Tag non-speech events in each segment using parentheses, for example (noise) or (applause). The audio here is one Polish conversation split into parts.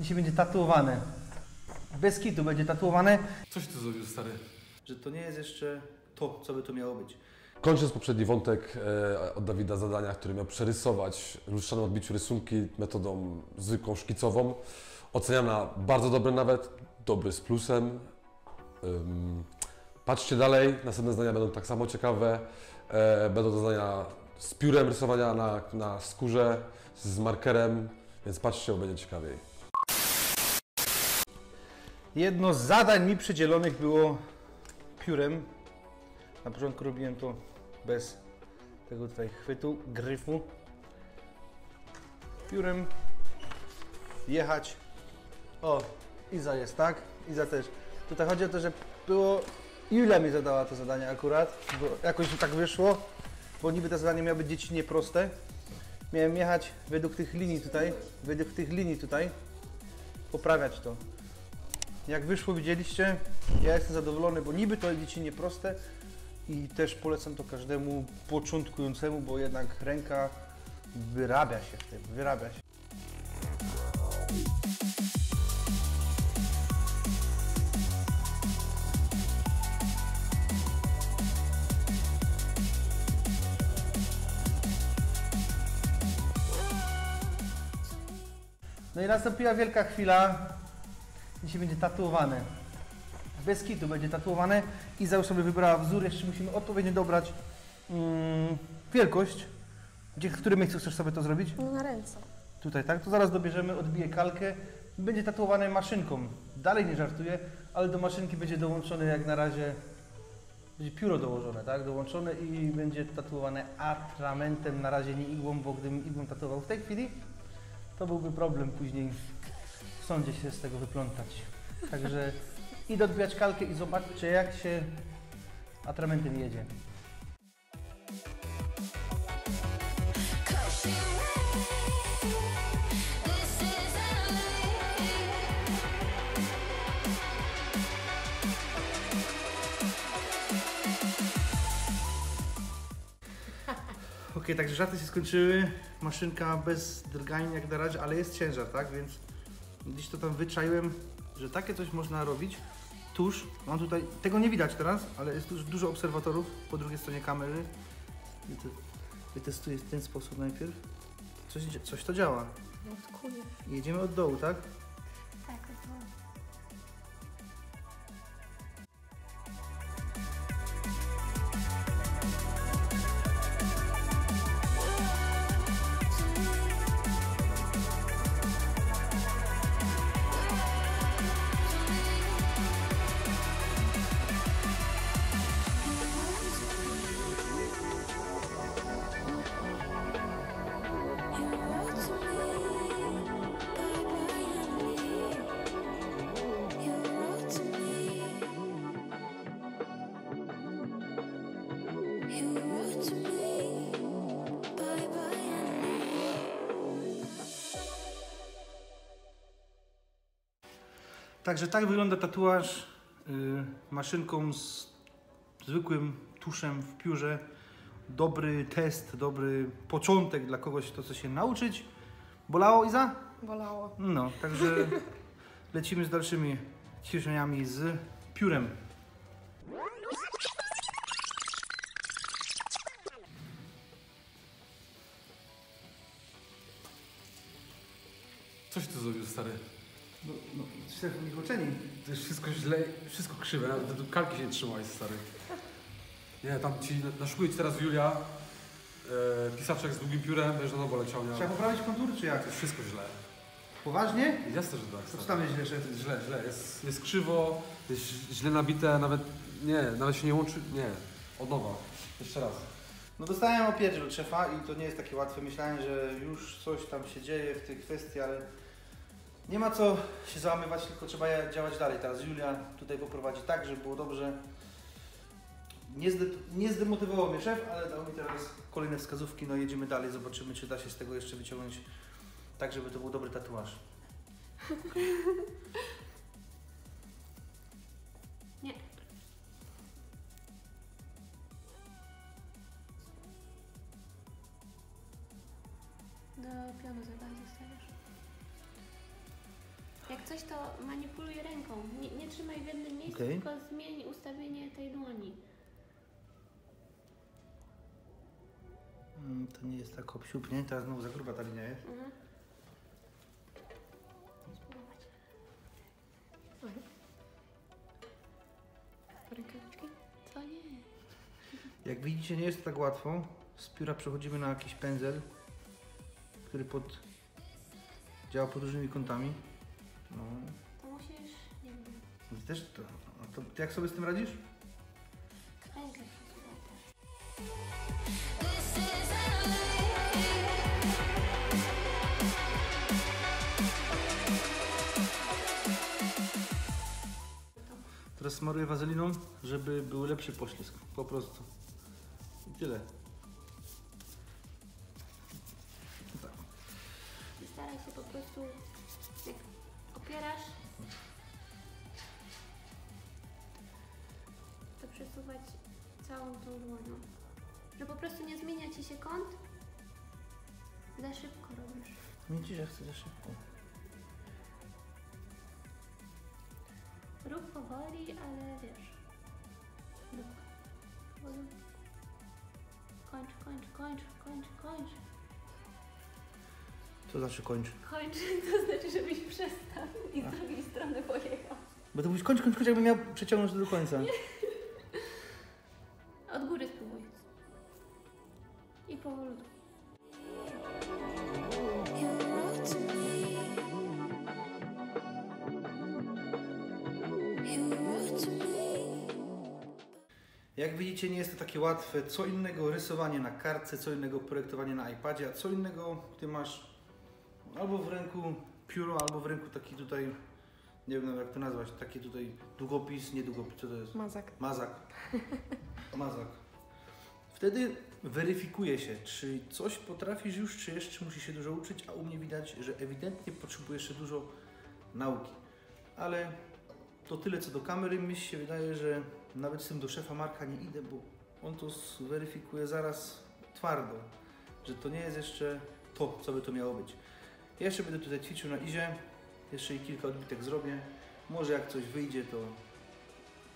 Dzisiaj będzie tatuowane. Bez kitu będzie tatuowane. Coś ty zrobił, stary? Że to nie jest jeszcze to, co by to miało być. Kończąc poprzedni wątek e, od Dawida zadania, który miał przerysować w lustrzanym odbiciu rysunki metodą zwykłą szkicową. Oceniam na bardzo dobre nawet, dobry z plusem. Ym, patrzcie dalej, następne zdania będą tak samo ciekawe. E, będą to zdania z piórem rysowania na, na skórze, z markerem, więc patrzcie, bo będzie ciekawiej. Jedno z zadań mi przydzielonych było piórem. Na początku robiłem to bez tego tutaj chwytu, gryfu. Piórem jechać. O, Iza jest, tak? Iza też. Tutaj chodzi o to, że było... Julia mi zadała to zadanie akurat, bo jakoś tak wyszło, bo niby to zadanie miało być dziecinnie proste. Miałem jechać według tych linii tutaj, według tych linii tutaj, poprawiać to. Jak wyszło, widzieliście, ja jestem zadowolony, bo niby to dzieci nieproste i też polecam to każdemu początkującemu, bo jednak ręka wyrabia się w tym, wyrabia się. No i nastąpiła wielka chwila. Dzisiaj będzie tatuowane. Bez kitu będzie tatuowane. Iza już sobie wybrała wzór. Jeszcze musimy odpowiednio dobrać mm, wielkość. Gdzie, w którym miejscu chcesz sobie to zrobić? No na ręce. Tutaj, tak? To zaraz dobierzemy, odbiję kalkę. Będzie tatuowane maszynką. Dalej nie żartuję, ale do maszynki będzie dołączone jak na razie będzie pióro dołożone, tak? Dołączone i będzie tatuowane atramentem, na razie nie igłą, bo gdybym igłą tatuował w tej chwili, to byłby problem później sądzie się z tego wyplątać. Także idę odbijać kalkę i zobaczcie jak się atramentem jedzie. Okej, także żarty się skończyły. Maszynka bez drgań jak na razie, ale jest ciężar, tak? Więc gdzieś to tam wyczaiłem, że takie coś można robić. Tuż, mam tutaj, tego nie widać teraz, ale jest już dużo obserwatorów po drugiej stronie kamery. I to wytestuję w ten sposób najpierw. Coś, coś to działa. Jedziemy od dołu? Tak, Także tak wygląda tatuaż y, maszynką z zwykłym tuszem w piórze. Dobry test, dobry początek dla kogoś, kto chce się nauczyć. Bolało Iza? Bolało. No, także (laughs) lecimy z dalszymi ćwiczeniami z piórem. Coś ty zrobił, stary? No, no szef mi oceni. To jest wszystko źle, wszystko krzywe, nawet do kalki się nie trzymałeś, stary. Nie, tam ci naszykuje ci teraz Julia, e, pisaczek z długim piórem, będziesz na nowo leciał, nie? Trzeba poprawić kontury czy jak? To jest wszystko źle. Poważnie? Jasne, że tak. To stary. wstanie źle, szef. Jest źle, źle, jest, jest krzywo, jest źle nabite, nawet, nie, nawet się nie łączy, nie, od nowa, jeszcze raz. No dostałem opierdziel od szefa i to nie jest takie łatwe. Myślałem, że już coś tam się dzieje w tej kwestii, ale nie ma co się załamywać, tylko trzeba działać dalej. Teraz Julia tutaj poprowadzi tak, żeby było dobrze. Nie, zde, nie zdemotywował mnie szef, ale dał mi teraz kolejne wskazówki. No jedziemy dalej, zobaczymy, czy da się z tego jeszcze wyciągnąć tak, żeby to był dobry tatuaż. (laughs) Nie. Do pionu za bardzo stawiasz. Coś, to manipuluj ręką. Nie, nie trzymaj w jednym miejscu, Okej. tylko zmień ustawienie tej dłoni. Mm, To nie jest tak obsiup, nie? Teraz znowu za gruba ta linia jest. Mhm. Rękawiczki? Nie. Jak widzicie, nie jest to tak łatwo. Z pióra przechodzimy na jakiś pędzel, który pod... działa pod różnymi kątami. No, To musisz, nie wiem, i też to, a to ty jak sobie z tym radzisz? przesuwać też. Teraz smaruję wazeliną, żeby był lepszy poślizg. Po prostu. I tyle. Tak. I staraj się po prostu, opierasz, to przesuwać całą tą dłonią. Że po prostu nie zmienia Ci się kąt, za szybko robisz. Widzisz, że chcę za szybko. Rób powoli, ale wiesz. Rób. Kończ, kończ, kończ, kończ, kończ. Co znaczy kończ? Kończ, to znaczy, żebyś przestał i z drugiej strony pojechał. Bo to mówisz kończ, kończ, kończ, jakbym miał przeciągnąć to do końca. (laughs) Od góry spróbuj. I powolutku. Jak widzicie, nie jest to takie łatwe. Co innego rysowanie na kartce, co innego projektowanie na iPadzie, a co innego ty masz albo w ręku pióro, albo w ręku taki tutaj, nie wiem jak to nazwać, taki tutaj długopis, nie długopis, co to jest? Mazak. Mazak. Mazak. Wtedy weryfikuje się, czy coś potrafisz już, czy jeszcze musisz się dużo uczyć, a u mnie widać, że ewidentnie potrzebujesz jeszcze dużo nauki. Ale to tyle co do kamery. Mi się wydaje, że nawet z tym do szefa Marka nie idę, bo on to zweryfikuje zaraz twardo, że to nie jest jeszcze to, co by to miało być. Ja jeszcze będę tutaj ćwiczył na Izie, jeszcze i kilka odbitek zrobię. Może jak coś wyjdzie, to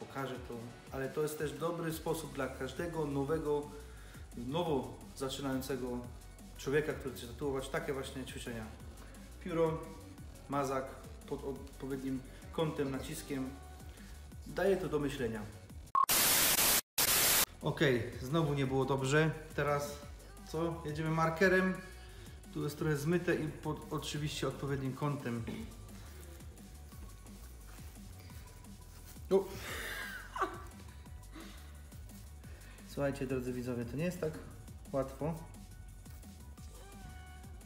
pokażę to, ale to jest też dobry sposób dla każdego nowego, nowo zaczynającego człowieka, który chce tatuować, takie właśnie ćwiczenia. Pióro, mazak pod odpowiednim kątem, naciskiem. Daje to do myślenia. Ok, znowu nie było dobrze. Teraz co? Jedziemy markerem. Tu jest trochę zmyte i pod oczywiście odpowiednim kątem. Słuchajcie, drodzy widzowie, to nie jest tak łatwo.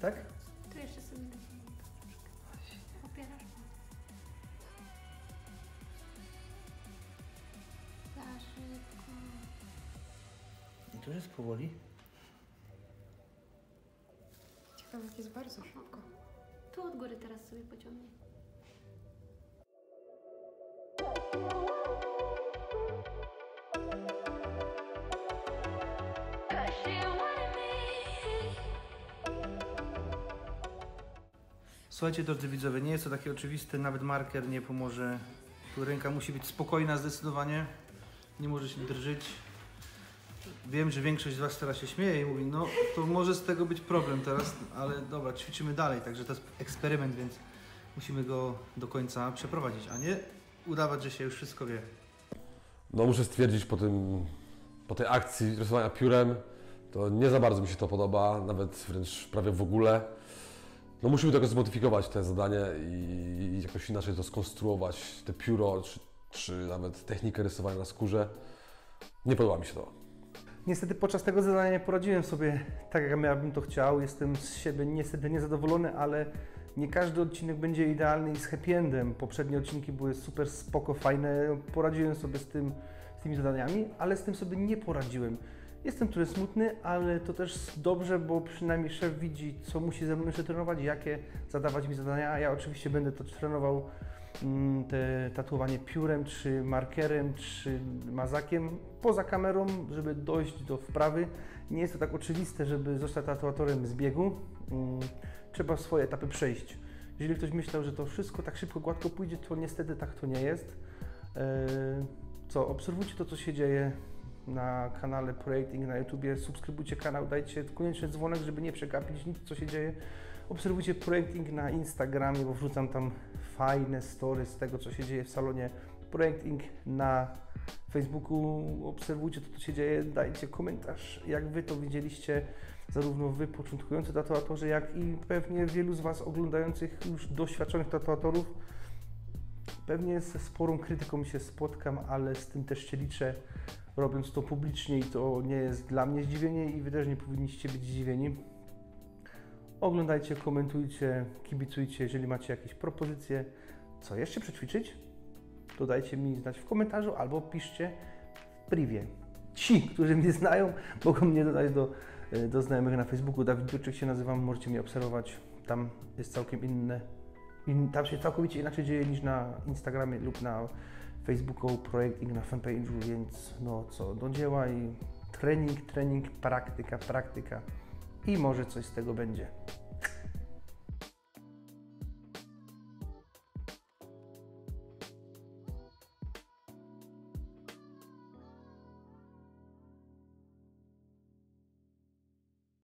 Tak? Tu jeszcze sobie opierasz. Za szybko. I to już jest powoli. Jest bardzo szybko. Tu od góry teraz sobie pociągnij. Słuchajcie, drodzy widzowie, nie jest to takie oczywiste, nawet marker nie pomoże. Tu ręka musi być spokojna zdecydowanie, nie może się drżyć. Wiem, że większość z Was teraz się śmieje i mówi, no to może z tego być problem teraz, ale dobra, ćwiczymy dalej, także to jest eksperyment, więc musimy go do końca przeprowadzić, a nie udawać, że się już wszystko wie. No muszę stwierdzić po tym, po tej akcji rysowania piórem, to nie za bardzo mi się to podoba, nawet wręcz prawie w ogóle. No musimy tego zmodyfikować, te zadanie i jakoś inaczej to skonstruować, te pióro, czy, czy nawet technikę rysowania na skórze. Nie podoba mi się to. Niestety podczas tego zadania nie poradziłem sobie tak, jak ja bym to chciał. Jestem z siebie niestety niezadowolony, ale nie każdy odcinek będzie idealny i z happy endem. Poprzednie odcinki były super spoko, fajne. Poradziłem sobie z, tym, z tymi zadaniami, ale z tym sobie nie poradziłem. Jestem trochę smutny, ale to też dobrze, bo przynajmniej szef widzi, co musi ze mną jeszcze trenować, jakie zadawać mi zadania, ja oczywiście będę to trenował te tatuowanie piórem, czy markerem, czy mazakiem poza kamerą, żeby dojść do wprawy. Nie jest to tak oczywiste, żeby zostać tatuatorem z biegu. Mm, Trzeba swoje etapy przejść. Jeżeli ktoś myślał, że to wszystko tak szybko, gładko pójdzie, to niestety tak to nie jest. E, Co, obserwujcie to, co się dzieje na kanale Projecting na YouTubie, subskrybujcie kanał, dajcie koniecznie dzwonek, żeby nie przegapić nic, co się dzieje. Obserwujcie Projecting na Instagramie, bo wrzucam tam fajne story z tego, co się dzieje w salonie Projecting na Facebooku. Obserwujcie to, co się dzieje, dajcie komentarz, jak Wy to widzieliście, zarówno Wy początkujący tatuatorzy, jak i pewnie wielu z Was oglądających już doświadczonych tatuatorów. Pewnie ze sporą krytyką się spotkam, ale z tym też się liczę, robiąc to publicznie i to nie jest dla mnie zdziwienie i Wy też nie powinniście być zdziwieni. Oglądajcie, komentujcie, kibicujcie, jeżeli macie jakieś propozycje, co jeszcze przećwiczyć, to dajcie mi znać w komentarzu albo piszcie w privie. Ci, którzy mnie znają, mogą mnie dodać do, e, do znajomych na Facebooku. Dawid Durczyk się nazywam, możecie mnie obserwować. Tam jest całkiem inne, in, tam się całkowicie inaczej dzieje niż na Instagramie lub na Facebooku, projekting na fanpage'u, więc no co, do dzieła i trening, trening, praktyka, praktyka i może coś z tego będzie.